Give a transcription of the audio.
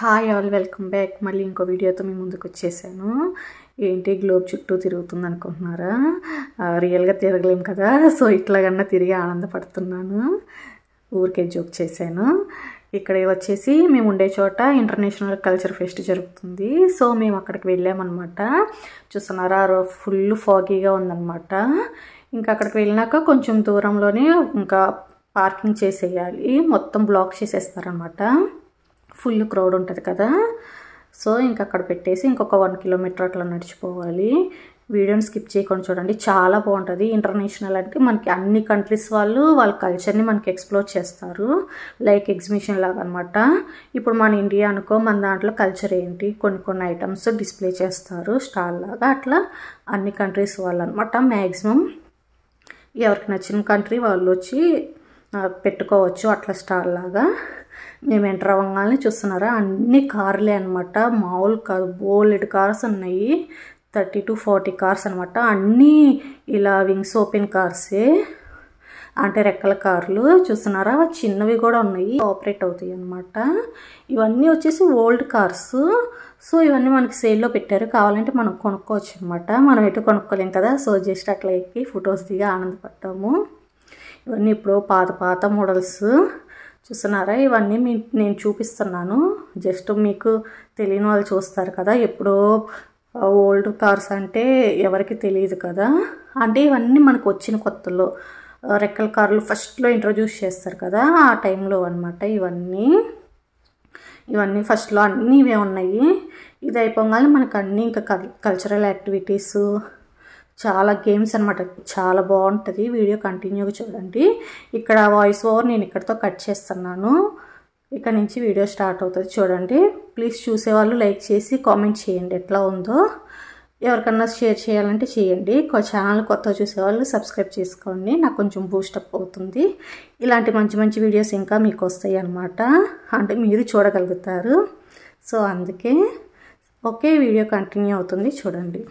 Hi all welcome back మళ్ళీ ఇంకో వీడియోతో మీ ముందుకు వచ్చేసాను. ఏంటి గ్లోబ్ చుట్టూ తిరుగుతుంది అనుకుంటున్నారా? రియల్గా తిరగలేం కదా? సో ఇట్లాగన్నా తిరిగి ఆనందపడుతున్నాను. ఊరికే జోక్ చేశాను. ఇక్కడ వచ్చేసి మేము ఉండే చోట ఇంటర్నేషనల్ కల్చర్ ఫెస్ట్ జరుగుతుంది. సో మేము అక్కడికి వెళ్ళామన్నమాట. చూస్తున్నారా ఫుల్ ఫాగీగా ఉందన్నమాట. ఇంకా అక్కడికి వెళ్ళినాక కొంచెం దూరంలోనే ఇంకా పార్కింగ్ చేసేయాలి. మొత్తం బ్లాక్ చేసేస్తారనమాట ఫుల్ క్రౌడ్ ఉంటుంది కదా. సో ఇంకా అక్కడ పెట్టేసి ఇంకొక వన్ కిలోమీటర్ అట్లా నడిచిపోవాలి. వీడియోని స్కిప్ చేయకుండా చూడండి. చాలా బాగుంటుంది. ఇంటర్నేషనల్ అంటే మనకి అన్ని కంట్రీస్ వాళ్ళు వాళ్ళ కల్చర్ని మనకి ఎక్స్ప్లోర్ చేస్తారు. లైక్ ఎగ్జిబిషన్ లాగా అనమాట ఇప్పుడు మన ఇండియా అనుకో మన దాంట్లో కల్చర్ ఏంటి? కొన్ని కొన్ని ఐటమ్స్ డిస్ప్లే చేస్తారు. స్టాల్ లాగా అట్లా అన్ని కంట్రీస్ వాళ్ళు అనమాట మ్యాక్సిమం ఎవరికి నచ్చిన కంట్రీ వాళ్ళు వచ్చి పెట్టుకోవచ్చు అట్లా స్టాల్ లాగా. మేము ఎంటర్ అవ్వగానే చూస్తున్నారా? అన్ని కార్లే అనమాట మామూలు కాదు. బోలెడ్ కార్స్ ఉన్నాయి. థర్టీ టు ఫార్టీ కార్స్ అనమాట అన్నీ ఇలా వింగ్స్ ఓపెన్ కార్సే. అంటే రెక్కల కార్లు. చూస్తున్నారా? చిన్నవి కూడా ఉన్నాయి. ఆపరేట్ అవుతాయి అనమాట ఇవన్నీ వచ్చేసి ఓల్డ్ కార్స్. సో ఇవన్నీ మనకి సేల్లో పెట్టారు. కావాలంటే మనం కొనుక్కోవచ్చు అనమాట మనం ఎటు కొనుక్కోలేం కదా. సో జస్ట్ అట్లా ఎక్కి ఫొటోస్ దిగి ఆనందపడ్డాము. ఇవన్నీ ఇప్పుడు పాత పాత మోడల్స్ చూస్తున్నారా? ఇవన్నీ మీ నేను చూపిస్తున్నాను. జస్ట్ మీకు తెలియని వాళ్ళు చూస్తారు కదా ఎప్పుడో ఓల్డ్ కార్స్ అంటే ఎవరికి తెలియదు కదా. అంటే ఇవన్నీ మనకు వచ్చిన కొత్తలో రెక్కల కార్లు ఫస్ట్లో ఇంట్రొడ్యూస్ చేస్తారు కదా ఆ టైంలో అనమాట ఇవన్నీ. ఇవన్నీ ఫస్ట్లో అన్నీ ఇవే ఉన్నాయి. ఇది అయిపోగానే మనకు అన్నీ ఇంకా కల్ కల్చరల్ యాక్టివిటీస్ చాలా గేమ్స్ అనమాట చాలా బాగుంటుంది. వీడియో కంటిన్యూగా చూడండి. ఇక్కడ వాయిస్ ఓవర్ నేను ఇక్కడితో కట్ చేస్తున్నాను. ఇక్కడ నుంచి వీడియో స్టార్ట్ అవుతుంది చూడండి. ప్లీజ్ చూసేవాళ్ళు లైక్ చేసి కామెంట్ చేయండి. ఎట్లా ఉందో ఎవరికన్నా షేర్ చేయాలంటే చేయండి. ఛానల్ కొత్త చూసేవాళ్ళు సబ్స్క్రైబ్ చేసుకోండి. నాకు కొంచెం బూస్టప్ అవుతుంది. ఇలాంటి మంచి మంచి వీడియోస్ ఇంకా మీకు వస్తాయి అన్నమాట. అంటే మీరు చూడగలుగుతారు. సో అందుకే ఓకే వీడియో కంటిన్యూ అవుతుంది చూడండి.